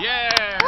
Yeah.